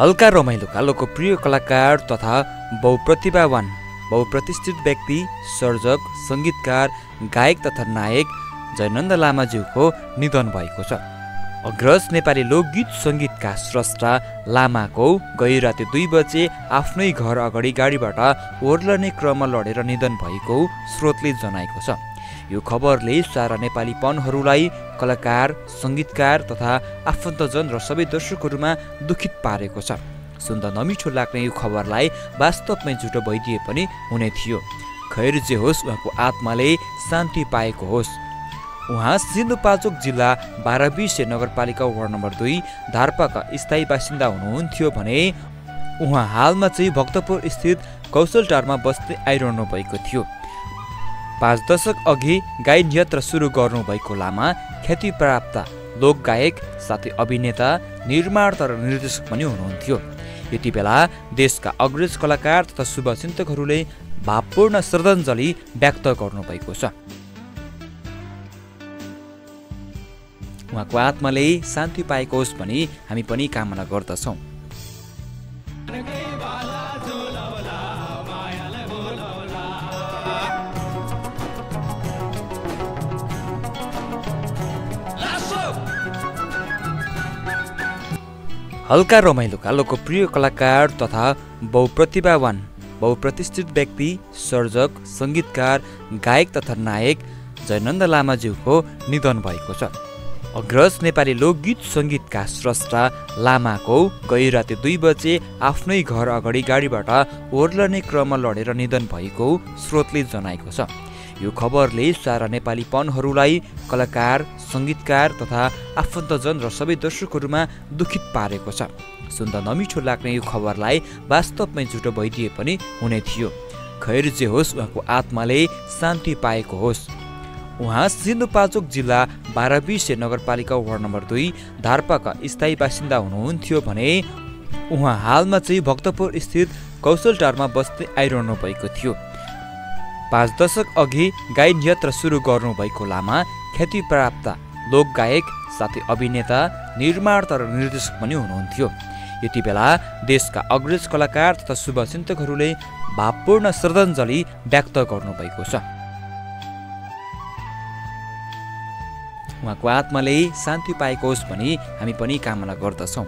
हल्का रमाइलोका लोकप्रिय कलाकार तथा बहुप्रतिभावान बहुप्रतिष्ठित व्यक्ति सर्जक सङ्गीतकार गायक तथा नायक जयनन्द लामाज्यूको निधन भएको छ। अग्रज नेपाली लोकगीत सङ्गीतका स्रष्टा लामाको गै राति दुई बजे आफ्नै घर अगाडि गाडीबाट ओर्लने क्रममा लडेर निधन भएको स्रोतले जनाएको छ। यो खबरले सारा नेपालीपनहरूलाई कलाकार सङ्गीतकार तथा आफन्तजन र सबै दर्शकहरूमा दुखित पारेको छ। सुन्दा नमिठो लाग्ने यो खबरलाई वास्तवमै झुटो भइदिए पनि हुने थियो। खैर जे होस् उहाँको आत्माले शान्ति पाएको होस्। उहाँ सिन्धुपाल्चोक जिल्ला बाह्रबिसे नगरपालिका वार्ड नम्बर दुई धारपाका स्थायी बासिन्दा हुनुहुन्थ्यो भने उहाँ हालमा चाहिँ भक्तपुर स्थित कौशलटारमा बस्दै आइरहनु भएको थियो। पाँच दशक अघि गायन यात्रा सुरु गर्नुभएको लामा ख्याति प्राप्त लोकगायक साथै अभिनेता निर्माता र निर्देशक पनि हुनुहुन्थ्यो। यति बेला देशका अग्रज कलाकार तथा शुभचिन्तकहरूले भावपूर्ण श्रद्धाञ्जली व्यक्त गर्नुभएको छ। उहाँको आत्माले शान्ति पाएको होस् भनी हामी पनि कामना गर्दछौँ। हल्का रमाइलोका लोकप्रिय कलाकार तथा बहुप्रतिभावान बहुप्रतिष्ठित व्यक्ति सर्जक सङ्गीतकार गायक तथा नायक जयनन्द लामाज्यूको निधन भएको छ। अग्रज नेपाली लोकगीत सङ्गीतका स्रष्टा लामाको गै राति दुई बजे आफ्नै घर अगाडि गाडीबाट ओर्लने क्रममा लडेर निधन भएको स्रोतले जनाएको छ। यो खबरले सारा नेपालीपनहरूलाई कलाकार सङ्गीतकार तथा आफन्तजन र सबै दर्शकहरूमा दुखित पारेको छ। सुन्दा नमिठो लाग्ने यो खबरलाई वास्तवमै झुटो भइदिए पनि हुने थियो। खैर जे होस् उहाँको आत्माले शान्ति पाएको होस्। उहाँ सिन्धुपाल्चोक जिल्ला बाह्रबिसे नगरपालिका वार्ड नम्बर दुई धारपाका स्थायी बासिन्दा हुनुहुन्थ्यो भने उहाँ हालमा चाहिँ भक्तपुर स्थित कौशलटारमा बस्दै आइरहनु भएको थियो। पाँच दशक अघि गायन यात्रा सुरु गर्नुभएको लामा ख्याति प्राप्त लोकगायक साथै अभिनेता निर्माता र निर्देशक पनि हुनुहुन्थ्यो। यति बेला देशका अग्रज कलाकार तथा शुभचिन्तकहरूले भावपूर्ण श्रद्धाञ्जली व्यक्त गर्नुभएको छ। उहाँको आत्माले शान्ति पाएको होस् भनी हामी पनि कामना गर्दछौँ।